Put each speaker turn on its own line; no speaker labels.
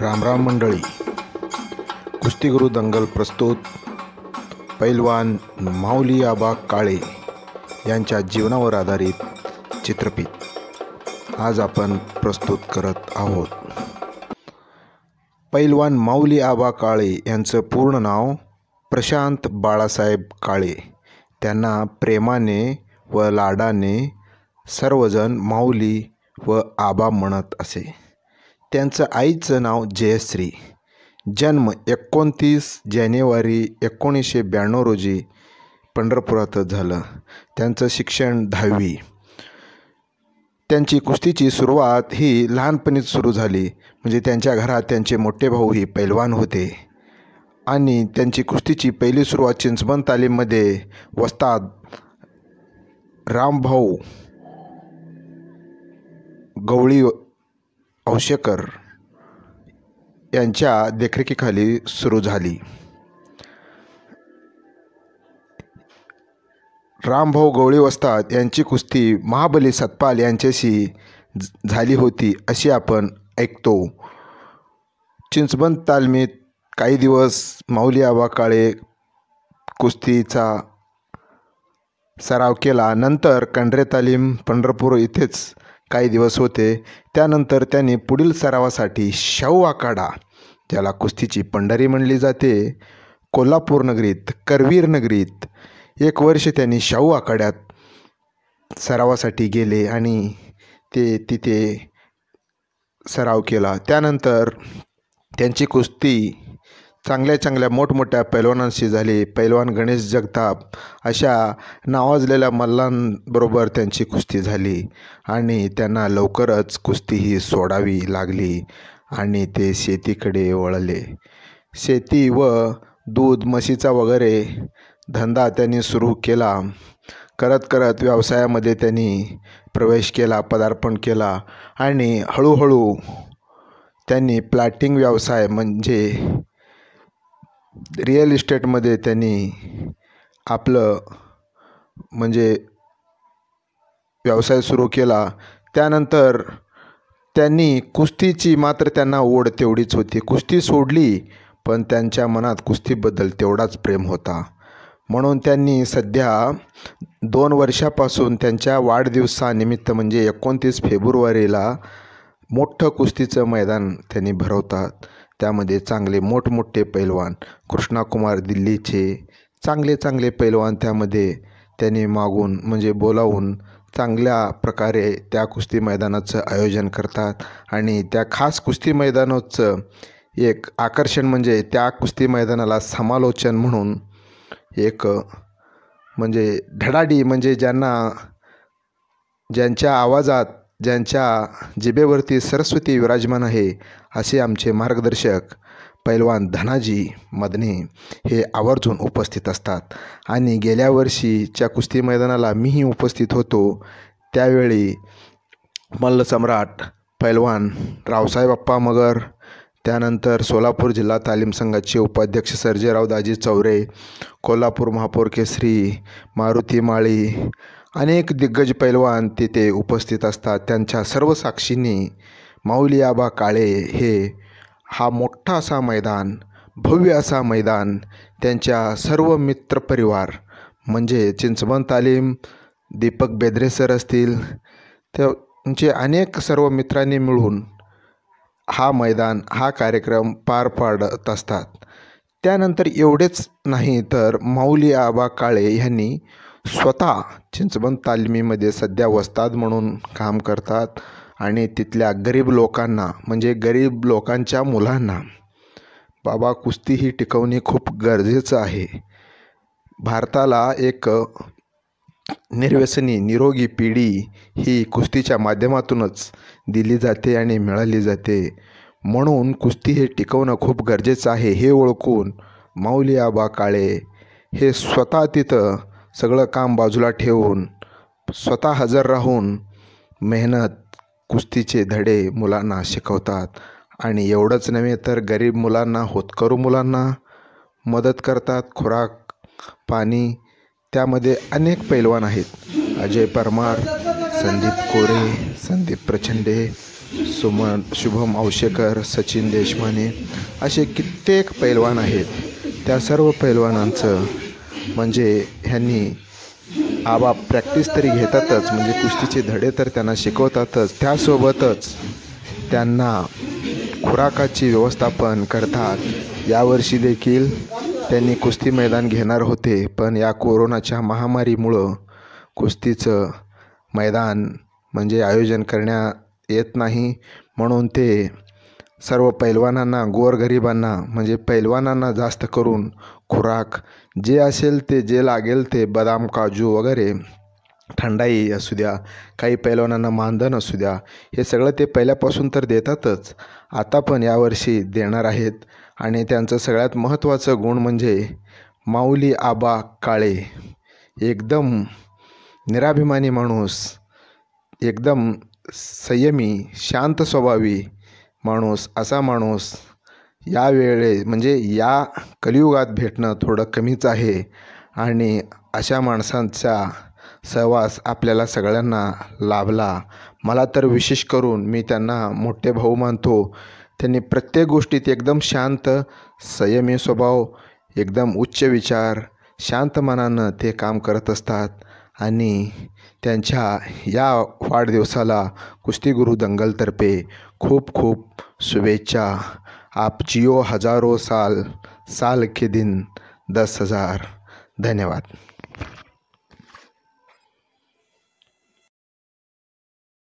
रामराम मंडळी कुस्तीगुरू दंगल प्रस्तुत पैलवान माऊली आबा काळे यांच्या जीवनावर आधारित चित्रपट आज आपण प्रस्तुत करत आहोत. पैलवान माऊली आबा काळे यांचं पूर्ण नाव प्रशांत बाळासाहेब काळे. त्यांना प्रेमाने व लाडाने सर्वजण माऊली व आबा म्हणत असे. त्यांचं आईचं नाव जयश्री. जन्म एकोणतीस जानेवारी एकोणीसशे ब्याण्णव रोजी पंढरपुरातच झालं. त्यांचं शिक्षण दहावी. त्यांची कुस्तीची सुरुवात ही लहानपणीच सुरू झाली. म्हणजे त्यांच्या घरात त्यांचे मोठे भाऊ ही पैलवान होते. आणि त्यांची कुस्तीची पहिली सुरुवात चिंचबन तालीममध्ये वस्ताद रामभाऊ गवळी औशेकर यांच्या देखरेखीखाली सुरू झाली. रामभाऊ गवळी वस्ताद यांची कुस्ती महाबली सतपाल यांच्याशी झाली होती अशी आपण ऐकतो. चिंचबंद तालमीत काही दिवस माऊली आबा काळे कुस्तीचा सराव केला. नंतर कंडरे तालीम पंढरपूर इथेच काही दिवस होते. त्यानंतर त्यांनी पुढील सरावासाठी शाहू आखाडा ज्याला कुस्तीची पंढरी म्हणली जाते कोल्हापूर नगरीत करवीर नगरीत एक वर्ष त्यांनी शाहू आखाड्यात सरावासाठी गेले आणि ते तिथे सराव केला. त्यानंतर त्यांची कुस्ती चांगल्या चांगल्या मोठमोठ्या पैलवानांशी झाली. पैलवान गणेश जगताप अशा नावाजलेल्या मल्लांबरोबर त्यांची कुस्ती झाली आणि त्यांना लवकरच कुस्ती ही सोडावी लागली आणि ते शेतीकडे वळले. शेती व दूध म्हशीचा वगैरे धंदा त्यांनी सुरू केला. करत करत व्यवसायामध्ये त्यांनी प्रवेश केला पदार्पण केला आणि हळूहळू त्यांनी प्लॅटिंग व्यवसाय म्हणजे रिअल इस्टेटमध्ये त्यांनी आपलं म्हणजे व्यवसाय सुरू केला. त्यानंतर त्यांनी कुस्तीची मात्र त्यांना ओढ तेवढीच होती. कुस्ती सोडली पण त्यांच्या मनात कुस्तीबद्दल तेवढाच प्रेम होता. म्हणून त्यांनी सध्या दोन वर्षापासून त्यांच्या वाढदिवसानिमित्त म्हणजे एकोणतीस फेब्रुवारीला मोठं कुस्तीचं मैदान त्यांनी भरवतात. त्यामध्ये चांगले मोठमोठे पैलवान कृष्णाकुमार दिल्लीचे चांगले चांगले पैलवान त्यामध्ये त्यांनी मागून म्हणजे बोलावून चांगल्या प्रकारे त्या कुस्ती मैदानाचं आयोजन करतात. आणि त्या खास कुस्ती मैदानाचं एक आकर्षण म्हणजे त्या कुस्ती मैदानाला समालोचन म्हणून एक म्हणजे धडाडी म्हणजे ज्यांना ज्यांच्या आवाजात ज्यांच्या जिभेवरती सरस्वती विराजमान आहे असे आमचे मार्गदर्शक पैलवान धनाजी मदने हे आवर्जून उपस्थित असतात. आणि गेल्या वर्षीच्या कुस्ती मैदानाला मीही उपस्थित होतो. त्यावेळी मल्लसम्राट पैलवान रावसाहेब अप्पा मगर त्यानंतर सोलापूर जिल्हा तालीम संघाचे उपाध्यक्ष सर्जेराव दाजी चौरे कोल्हापूर महापौर केसरी मारुती माळी अनेक दिग्गज पैलवान तिथे उपस्थित असतात. त्यांच्या सर्व साक्षींनी माऊली आबा काळे हे हा मोठा असा मैदान भव्य असा मैदान त्यांच्या सर्व मित्रपरिवार म्हणजे चिंचबन तालीम दीपक बेदरे सर असतील त्यांचे अनेक सर्व मित्रांनी मिळून हा मैदान हा कार्यक्रम पार पाडत असतात. त्यानंतर एवढेच नाही तर माऊली आबा काळे यांनी स्वतः चिंचबन तालमीमध्ये सध्या वस्ताद म्हणून काम करतात आणि तिथल्या गरीब लोकांना म्हणजे गरीब लोकांच्या मुलांना बाबा कुस्ती ही टिकवणे खूप गरजेचं आहे. भारताला एक निर्व्यसनी निरोगी पिढी ही कुस्तीच्या माध्यमातूनच दिली जाते आणि मिळाली जाते. म्हणून कुस्ती हे टिकवणं खूप गरजेचं आहे हे ओळखून माऊली आबा काळे हे स्वतः तिथं सगळं काम बाजूला ठेवून स्वतः हजर राहून मेहनत कुस्तीचे धडे मुलांना शिकवतात. आणि एवढंच नव्हे तर गरीब मुलांना होतकरू मुलांना मदत करतात. खुराक पाणी त्यामध्ये अनेक पैलवान आहेत. अजय परमार संदीप कोरे संदीप प्रचंडे सुमन शुभम औशेकर सचिन देशमाने असे कित्येक पैलवान आहेत. त्या सर्व पैलवानांचं म्हणजे ह्यांनी आबा प्रॅक्टिस तरी घेतातच म्हणजे कुस्तीचे धडे तर त्यांना शिकवतातच. त्यासोबतच त्यांना खुराकाची व्यवस्थापन करतात. यावर्षी देखील त्यांनी कुस्ती मैदान घेणार होते पण या कोरोनाच्या महामारीमुळं कुस्तीचं मैदान म्हणजे आयोजन करण्यात येत नाही. म्हणून ते सर्व पैलवानांना गोरगरिबांना म्हणजे पैलवानांना जास्त करून खुराक जे असेल ते जे लागेल ते बदाम काजू वगैरे थंडाई असू द्या काही पैलवानांना मानधन असू द्या हे सगळं ते पहिल्यापासून तर देतातच. आता पण यावर्षी देणार आहेत. आणि त्यांचं सगळ्यात महत्त्वाचं गुण म्हणजे माऊली आबा काळे. एकदम निराभिमानी माणूस एकदम संयमी शांत स्वभावी माणूस असा माणूस या वेळे म्हणजे या कलियुगात भेटणं थोडं कमीच आहे. आणि अशा माणसांचा सहवास आपल्याला सगळ्यांना लाभला. मला तर विशेष करून मी त्यांना मोठे भाऊ मानतो. त्यांनी प्रत्येक गोष्टीत एकदम शांत संयमी स्वभाव एकदम उच्च विचार शांत मनानं ते काम करत असतात. आणि त्यांच्या या वाढदिवसाला कुस्तीगुरू दंगलतर्फे खूप खूप शुभेच्छा. आप जियो हजारो साल साल के दिन दस हजार। धन्यवाद।